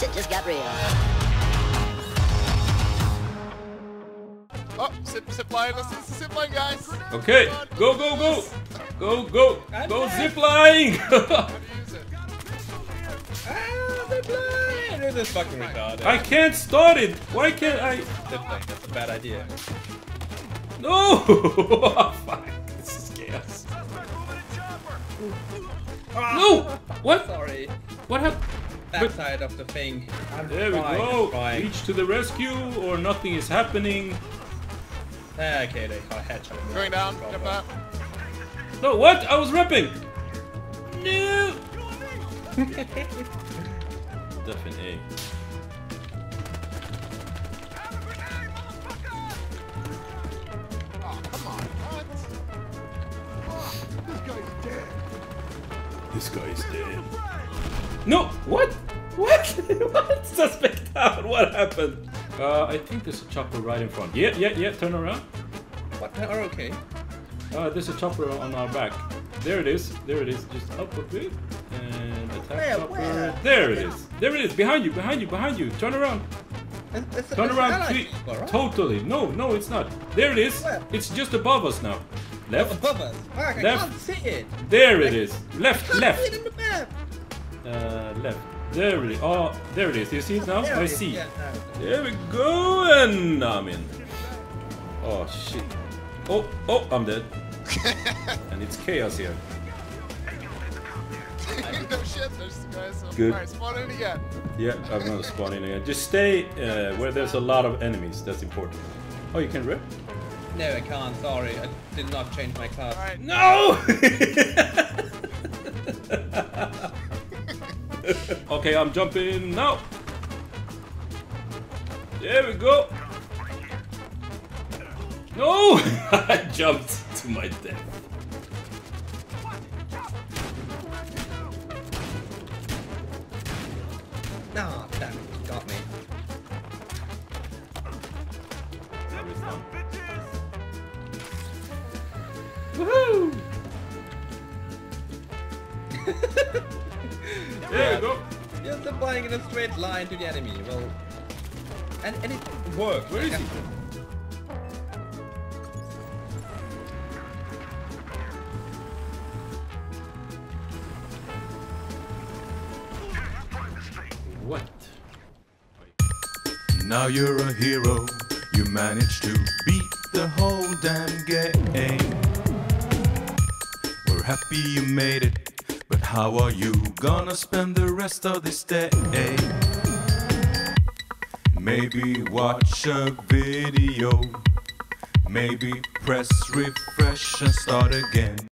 Shit just got real. Oh, zip, zip line. Let's use the zip line, guys. Okay, go, go, go. Go, go. Go zipline. How do you? Ah, zip line! This is fucking retarded. I can't start it. Why can't I? Zip line, that's a bad idea. No! Fuck. This is chaos. No! What? Sorry. What happened? That side of the thing. I'm There we go. Trying. Reach to the rescue or nothing is happening. Ah, Okay, they got a headshot. Going down. Jump out. No, what? I was rapping. No. Definitely. Oh, come on. What? This guy is dead. No! What? What? what? Suspect down. What happened? Uh, I think there's a chopper right in front. Yeah, yeah, yeah. Turn around. What? Oh, okay. Uh, there's a chopper on our back. There it is. There it is. Just up a bit. And attack Where, chopper. where? There it is. There it is. Behind you. Behind you. Behind you. Turn around. It's, it's, Turn it's around. allied people, right? Totally. No, no, it's not. There it is. Where? It's just above us now. Left. Above us. Fuck, I Left. can't see it. There it is. Left. Can't Left. Uh, left. There it is. Oh, there it is. You see it now? There I see. Yeah. There we go, and I'm in. Oh shit. Oh, oh, I'm dead. and it's chaos here. no shit. There's the guys. So. Good. Alright, spawn in again. Yeah, I'm gonna spawn in again. Just stay uh, where there's a lot of enemies. That's important. Oh, you can rip? No, I can't. Sorry, I did not change my class. Alright. No! okay, I'm jumping now. There we go. No! I jumped to my death. No, damn it, got me. Woohoo! there we go. Just applying in a straight line to the enemy. Well, and, and it worked. Where is he? What? Now you're a hero. You managed to beat the whole damn game. We're happy you made it, but how are you gonna spend the rest of this day? Maybe watch a video. Maybe press refresh and start again.